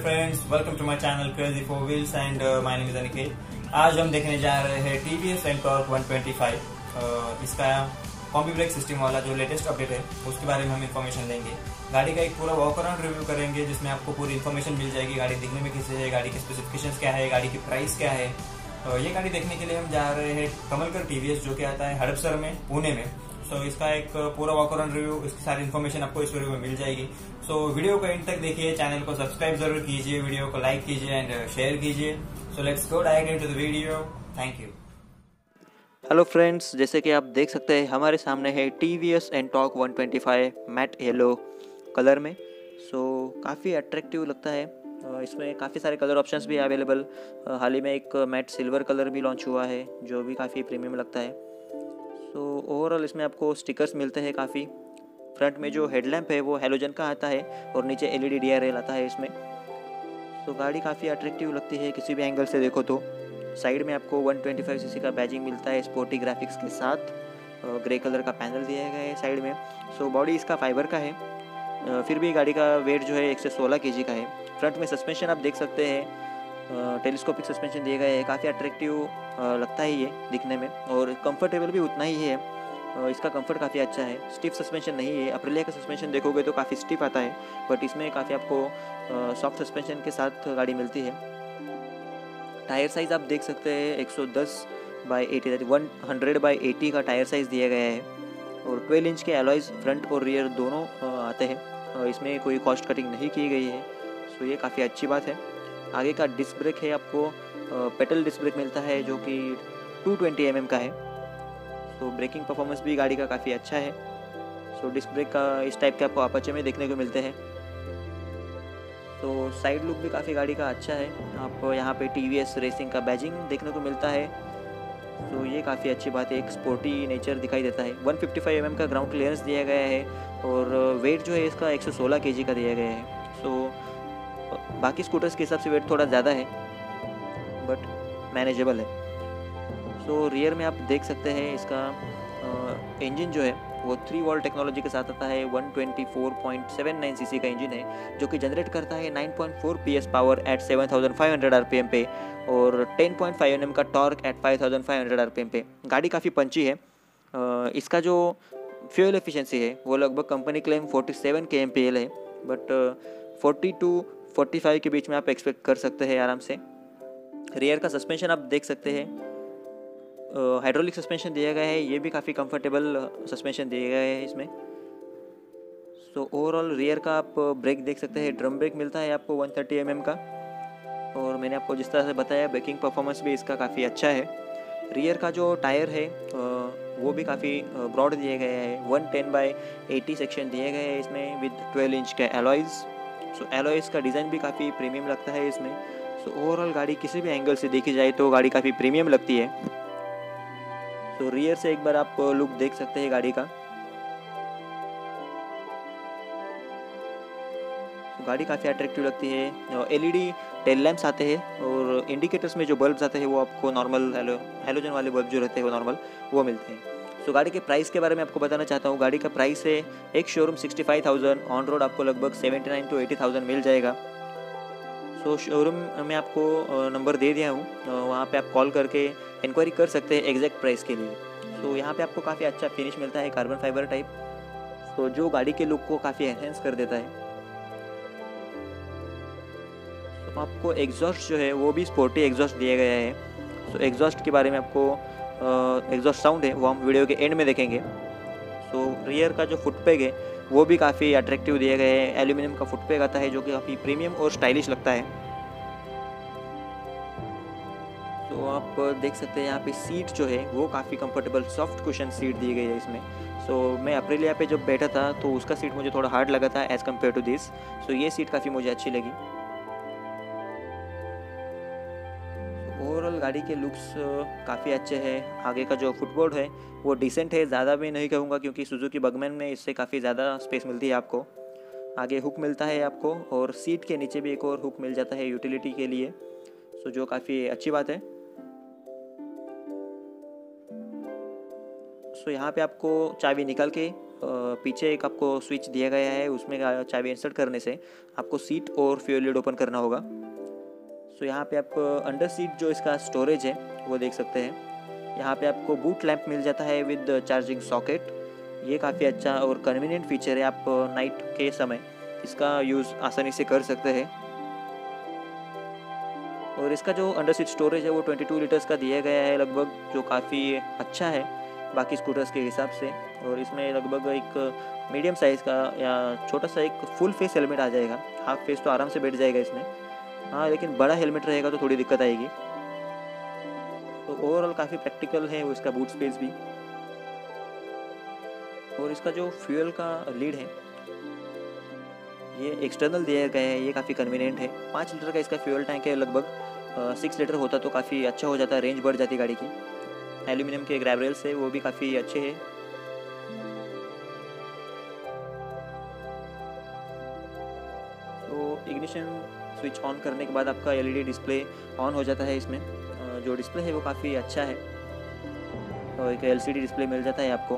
friends, welcome to my channel Crazy Four Wheels and uh, my name is Aniket. आज हम देखने जा रहे हैं TVS Ntorq 125 uh, इसका कॉम्बी ब्रेक सिस्टम वाला जो लेटेस्ट अपडेट है उसके बारे में हम इन्फॉर्मेशन देंगे। गाड़ी का एक पूरा वॉक अराउंड रिव्यू करेंगे जिसमें आपको पूरी इन्फॉर्मेशन मिल जाएगी गाड़ी दिखने में कैसे है गाड़ी की स्पेसिफिकेशन क्या है गाड़ी की प्राइस क्या है। uh, ये गाड़ी देखने के लिए हम जा रहे हैं कमलकर टीवीएस जो कि आता है हड़पसर में पुणे में। So, इसका एक पूरा वॉक अराउंड रिव्यू इसकी सारी इन्फॉर्मेशन आपको इस वीडियो में मिल जाएगी। सो so, वीडियो को एंड तक देखिए चैनल को सब्सक्राइब ज़रूर कीजिए वीडियो को लाइक कीजिए एंड शेयर कीजिए। So let's go direct to the video thank you hello friends जैसे कि आप देख सकते हैं हमारे सामने है T V S Ntorq one twenty five matte yellow colour में। सो so, काफ़ी अट्रैक्टिव लगता है। इसमें काफ़ी सारे कलर ऑप्शंस भी अवेलेबल हाल ही में एक मैट सिल्वर कलर भी लॉन्च हुआ है जो भी काफ़ी प्रीमियम लगता है। सो ओवरऑल इसमें आपको स्टिकर्स मिलते हैं काफ़ी। फ्रंट में जो हेडलैम्प है, वो हेलोजन का आता है और नीचे एल ई डी आता है इसमें। तो गाड़ी काफ़ी अट्रैक्टिव लगती है किसी भी एंगल से देखो तो। साइड में आपको 125 सीसी का बैजिंग मिलता है स्पोर्टी ग्राफिक्स के साथ। ग्रे कलर का पैनल दिया गया है साइड में। सो बॉडी इसका फाइबर का है। फिर भी गाड़ी का वेट जो है एक सौ सोलह के का है। फ्रंट में सस्पेंशन आप देख सकते हैं। टेलीस्कोपिक सस्पेंशन दिए गए हैं। काफ़ी अट्रैक्टिव लगता है ये दिखने में। और कंफर्टेबल भी उतना ही है। इसका कंफर्ट काफ़ी अच्छा है। स्टिफ सस्पेंशन नहीं है। अप्रिलिया का सस्पेंशन देखोगे तो काफ़ी स्टिफ आता है। बट इसमें काफ़ी आपको सॉफ्ट सस्पेंशन के साथ गाड़ी मिलती है। टायर साइज़ आप देख सकते हैं। 110 by eighty one hundred by eighty का टायर साइज़ दिया गया है। और 12 इंच के एलॉयज़ फ्रंट और रियर दोनों आते हैं। इसमें कोई कॉस्ट कटिंग नहीं की गई है। सो ये काफ़ी अच्छी बात है। आगे का डिस्क ब्रेक है, आपको पेटल डिस्क ब्रेक मिलता है जो कि 220 ट्वेंटी mm का है। सो ब्रेकिंग परफॉर्मेंस भी गाड़ी का काफ़ी अच्छा है। सो डिस्क ब्रेक का, इस टाइप के आपको अपाचे में देखने को मिलते हैं। तो साइड लुक भी काफ़ी गाड़ी का अच्छा है। आपको यहाँ पे टी रेसिंग का बैजिंग देखने को मिलता है। तो ये काफ़ी अच्छी बात है। एक स्पोर्टी नेचर दिखाई देता है। 155 फिफ्टी mm का ग्राउंड क्लियरेंस दिया गया है और वेट जो है इसका 116 केजी का दिया गया है। सो बाकी स्कूटर्स के हिसाब से वेट थोड़ा ज़्यादा है बट मैनेजेबल है। सो so, रियर में आप देख सकते हैं इसका इंजन जो है वो थ्री वॉल टेक्नोलॉजी के साथ आता है 124.79 सीसी का इंजन है जो कि जनरेट करता है 9.4 पीएस पावर एट 7500 आरपीएम पे और 10.5 एनएम का टॉर्क एट 5500 आरपीएम पे। गाड़ी काफ़ी पंची है। इसका जो फ्यूल एफिशिएंसी है वो लगभग कंपनी क्लेम 47 के एम है बट 40 टू 45 के बीच में आप एक्सपेक्ट कर सकते हैं आराम से। रियर का सस्पेंशन आप देख सकते हैं। हाइड्रोलिक सस्पेंशन दिया गया है, ये भी काफ़ी कंफर्टेबल सस्पेंशन दिया गया है इसमें। सो ओवरऑल रियर का आप ब्रेक देख सकते हैं ड्रम ब्रेक मिलता है आपको 130 थर्टी mm का। और मैंने आपको जिस तरह से बताया ब्रेकिंग परफॉर्मेंस भी इसका काफ़ी अच्छा है। रियर का जो टायर है वो भी काफ़ी ब्रॉड दिए गए हैं। One ten by eighty section दिए गए हैं इसमें विद ट्वेल्व इंच के एलॉयज़ सो एलॉयज़ का डिज़ाइन भी काफ़ी प्रीमियम लगता है इसमें। सो ओवरऑल गाड़ी किसी भी एंगल से देखी जाए तो गाड़ी काफ़ी प्रीमियम लगती है। So, रियर से एक बार आप लुक देख सकते हैं गाड़ी का। गाड़ी काफ़ी अट्रैक्टिव लगती है। एलईडी टेल लैंप्स आते हैं और इंडिकेटर्स में जो बल्ब्स आते हैं वो आपको नॉर्मल हेलो हेलोजन वाले बल्ब जो रहते हैं वो नॉर्मल वो मिलते हैं। सो गाड़ी के प्राइस के बारे में आपको बताना चाहता हूँ। गाड़ी का प्राइस है एक showroom sixty five thousand on road आपको लगभग seventy nine to eighty thousand मिल जाएगा। सो शोरूम में आपको नंबर दे दिया हूँ। वहाँ पे आप कॉल करके इंक्वायरी कर सकते हैं एग्जैक्ट प्राइस के लिए। सो यहाँ पे आपको काफ़ी अच्छा फिनिश मिलता है कार्बन फाइबर टाइप तो जो गाड़ी के लुक को काफ़ी एनहेंस कर देता है। आपको एग्जॉस्ट जो है, वो भी स्पोर्टी एग्जॉस्ट दिया गया है। सो एग्जॉस्ट के बारे में आपको एग्जॉस्ट साउंड है वो हम वीडियो के एंड में देखेंगे। सो so, रियर का जो फुटपैग है वो भी काफ़ी अट्रैक्टिव दिए गए हैं। एल्यूमिनियम का फुटपैग आता है जो कि काफ़ी प्रीमियम और स्टाइलिश लगता है। तो आप देख सकते हैं यहाँ पे सीट जो है वो काफ़ी कंफर्टेबल सॉफ्ट कुशन सीट दी गई है इसमें। सो so, मैं अप्रेलिया पे जब बैठा था तो उसका सीट मुझे थोड़ा हार्ड लगा था as compare to this so ये सीट काफ़ी मुझे अच्छी लगी। ओवरऑल गाड़ी के लुक्स काफ़ी अच्छे हैं। आगे का जो फुटबोर्ड है, वो डिसेंट है, ज़्यादा भी नहीं कहूँगा क्योंकि सुजुकी बगमैन में इससे काफ़ी ज़्यादा स्पेस मिलती है आपको। आगे हुक मिलता है आपको और सीट के नीचे भी एक और हुक मिल जाता है यूटिलिटी के लिए। सो जो काफ़ी अच्छी बात है। सो यहाँ पे आपको चाबी निकल के पीछे एक आपको स्विच दिया गया है, उसमें चाबी इंसर्ट करने से आपको सीट और फ्यूल लीड ओपन करना होगा। सो यहाँ पे आप अंडर सीट जो इसका स्टोरेज है, वो देख सकते हैं। यहाँ पे आपको बूट लैंप मिल जाता है विद चार्जिंग सॉकेट ये काफ़ी अच्छा और कन्वीनियंट फीचर है आप नाइट के समय। इसका यूज़ आसानी से कर सकते हैं। और इसका जो अंडर सीट स्टोरेज है, वो 22 लीटर्स का दिया गया है लगभग, जो काफ़ी अच्छा है बाकी स्कूटर्स के हिसाब से। और इसमें लगभग एक मीडियम साइज़ का या छोटा सा एक फुल फेस हेलमेट आ जाएगा। हाफ़ फेस तो आराम से बैठ जाएगा इसमें। हाँ लेकिन बड़ा हेलमेट रहेगा तो थोड़ी दिक्कत आएगी। तो ओवरऑल काफ़ी प्रैक्टिकल है इसका बूट स्पेस भी। और इसका जो फ्यूल का लीड है, ये एक्सटर्नल दिया गया है, ये काफ़ी कन्वीनियंट है। पाँच लीटर का इसका फ्यूल टैंक है लगभग सिक्स लीटर होता तो काफ़ी अच्छा हो जाता रेंज बढ़ जाती गाड़ी की। एल्यूमिनियम के ग्रैब रेल्स है, वो भी काफ़ी अच्छे हैं। तो इग्निशन स्विच ऑन करने के बाद आपका एलईडी डिस्प्ले ऑन हो जाता है इसमें। जो डिस्प्ले है वो काफ़ी अच्छा है। और एक एलसीडी डिस्प्ले मिल जाता है आपको।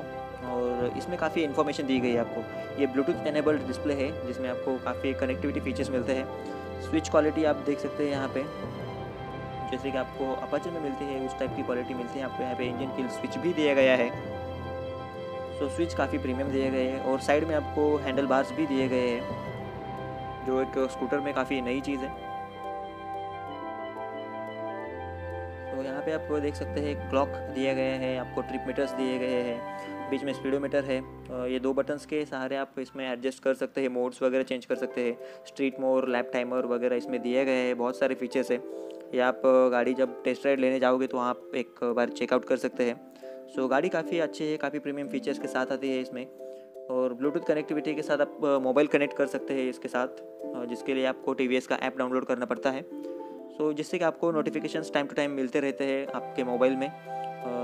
और इसमें काफ़ी इन्फॉर्मेशन दी गई है आपको। ये ब्लूटूथ एनेबल्ड डिस्प्ले है, जिसमें आपको काफ़ी कनेक्टिविटी फीचर्स मिलते हैं। स्विच क्वालिटी आप देख सकते हैं यहाँ पे। जैसे कि आपको अपाचे में मिलती है, उस टाइप की क्वालिटी मिलती है। आपको यहाँ पे इंजन किल स्विच भी दिया गया है। सो स्विच काफ़ी प्रीमियम दिए गए हैं। और साइड में आपको हैंडल बार्स भी दिए गए हैं। जो एक स्कूटर में काफ़ी नई चीज़ है। तो यहाँ पे आप देख सकते हैं क्लॉक दिया गया है, आपको ट्रिप मीटर्स दिए गए हैं, बीच में स्पीडोमीटर है ये दो बटन्स के सहारे आप इसमें एडजस्ट कर सकते हैं मोड्स वगैरह चेंज कर सकते हैं स्ट्रीट मोड लैप टाइमर वगैरह इसमें दिए गए हैं, बहुत सारे फीचर्स है। ये आप गाड़ी जब टेस्ट राइड लेने जाओगे तो आप एक बार चेकआउट कर सकते हैं। सो गाड़ी काफ़ी अच्छी है, काफ़ी प्रीमियम फीचर्स के साथ आती है इसमें। और ब्लूटूथ कनेक्टिविटी के साथ आप मोबाइल कनेक्ट कर सकते हैं इसके साथ जिसके लिए आपको टीवीएस का ऐप डाउनलोड करना पड़ता है। सो जिससे कि आपको नोटिफिकेशन टाइम टू टाइम मिलते रहते हैं आपके मोबाइल में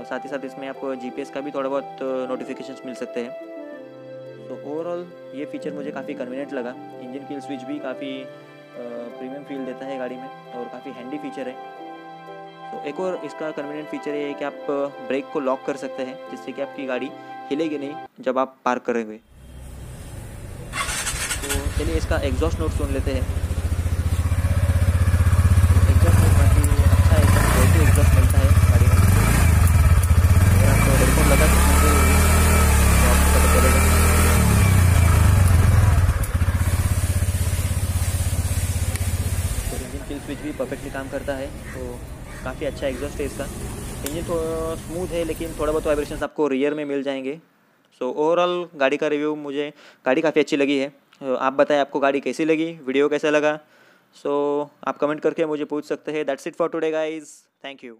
साथ ही साथ इसमें आपको जीपीएस का भी थोड़ा बहुत नोटिफिकेशंस मिल सकते हैं। तो ओवरऑल ये फीचर मुझे काफ़ी कन्वीनियंट लगा। इंजन की स्विच भी काफ़ी प्रीमियम फील देता है गाड़ी में और काफ़ी हैंडी फीचर है। एक और इसका कन्वीनियंट फीचर ये है कि आप ब्रेक को लॉक कर सकते हैं, जिससे कि आपकी गाड़ी हिलेगी नहीं जब आप पार्क करेंगे तो चलिए इसका एग्जॉस्ट नोट सुन लेते हैं। अच्छा मिलता है तो स्विच भी परफेक्टली काम करता है। तो काफ़ी अच्छा एग्जॉस्ट है इसका। इंजन थोड़ा स्मूथ है लेकिन थोड़ा बहुत वाइब्रेशन आपको रियर में मिल जाएँगे। सो ओवरऑल गाड़ी का रिव्यू मुझे गाड़ी काफ़ी अच्छी लगी है। आप बताएँ आपको गाड़ी कैसी लगी वीडियो कैसा लगा? सो so, आप कमेंट करके मुझे पूछ सकते हैं। That's it for today guys thank you